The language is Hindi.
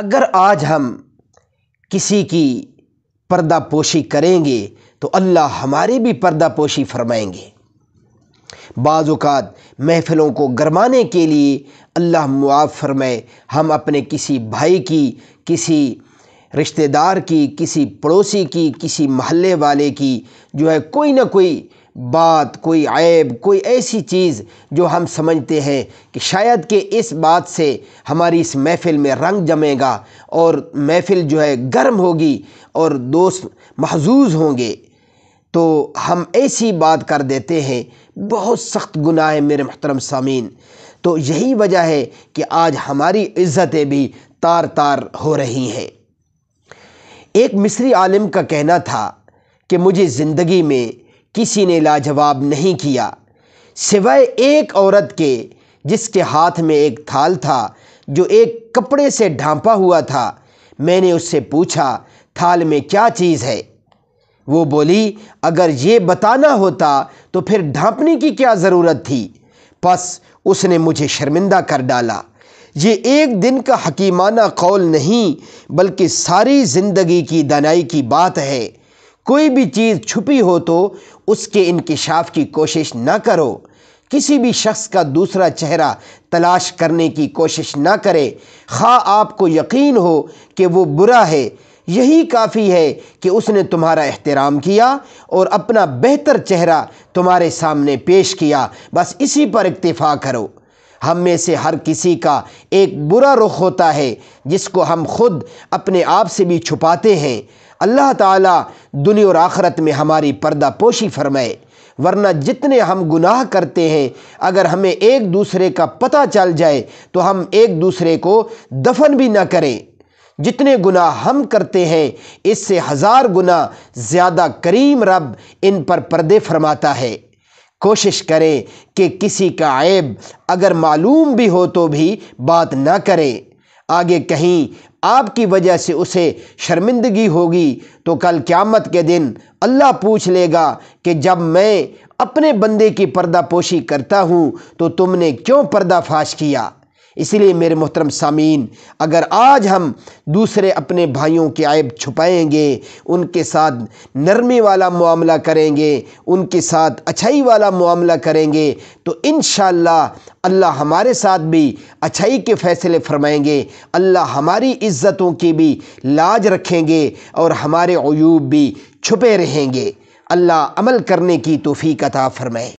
अगर आज हम किसी की पर्दा पोशी करेंगे तो अल्लाह हमारी भी पर्दा पोशी फरमाएँगे बाज़ात महफ़िलों को गरमाने के लिए अल्लाह मुआफ़ फरमाए, हम अपने किसी भाई की, किसी रिश्तेदार की, किसी पड़ोसी की, किसी महल्ले वाले की, जो है कोई ना कोई बात, कोई ऐब, कोई ऐसी चीज़ जो हम समझते हैं कि शायद के इस बात से हमारी इस महफ़िल में रंग जमेगा और महफ़िल जो है गर्म होगी और दोस्त महजूज होंगे। तो हम ऐसी बात कर देते हैं, बहुत सख्त गुनाह है मेरे मोहतरम सामीन। तो यही वजह है कि आज हमारी इज़्ज़तें भी तार तार हो रही हैं। एक मिस्री आलिम का कहना था कि मुझे ज़िंदगी में किसी ने लाजवाब नहीं किया, सिवाय एक औरत के, जिसके हाथ में एक थाल था, जो एक कपड़े से ढांपा हुआ था। मैंने उससे पूछा, थाल में क्या चीज़ है? वो बोली, अगर ये बताना होता तो फिर ढांपने की क्या ज़रूरत थी? बस उसने मुझे शर्मिंदा कर डाला। ये एक दिन का हकीमाना कौल नहीं, बल्कि सारी ज़िंदगी की दनाई की बात है। कोई भी चीज़ छुपी हो तो उसके इनकशाफ की कोशिश न करो। किसी भी शख्स का दूसरा चेहरा तलाश करने की कोशिश ना करे। खा आपको यकीन हो कि वो बुरा है। यही काफ़ी है कि उसने तुम्हारा एहतराम किया और अपना बेहतर चेहरा तुम्हारे सामने पेश किया। बस इसी पर इतफ़ा करो। हम में से हर किसी का एक बुरा रुख होता है, जिसको हम खुद अपने आप से भी छुपाते हैं। अल्लाह ताला दुनिया और आखरत में हमारी पर्दा पोशी फरमाए। वरना जितने हम गुनाह करते हैं, अगर हमें एक दूसरे का पता चल जाए तो हम एक दूसरे को दफन भी ना करें। जितने गुनाह हम करते हैं, इससे हज़ार गुना ज़्यादा करीम रब इन पर पर्दे फरमाता है। कोशिश करें कि किसी का ऐब अगर मालूम भी हो तो भी बात ना करें। आगे कहीं आपकी वजह से उसे शर्मिंदगी होगी तो कल क़्यामत के दिन अल्लाह पूछ लेगा कि जब मैं अपने बंदे की पर्दापोशी करता हूँ तो तुमने क्यों पर्दाफाश किया? इसलिए मेरे मोहतरम सामीन, अगर आज हम दूसरे अपने भाइयों के आयब छुपाएँगे, उनके साथ नरमी वाला मामला करेंगे, उनके साथ अच्छाई वाला मामला करेंगे तो इन अल्लाह हमारे साथ भी अच्छाई के फ़ैसले फरमाएँगे, अल्लाह हमारी इज़्ज़तों की भी लाज रखेंगे और हमारे अयूब भी छुपे रहेंगे। अल्लाह अमल करने की तोफ़ी कता फ़रमाए।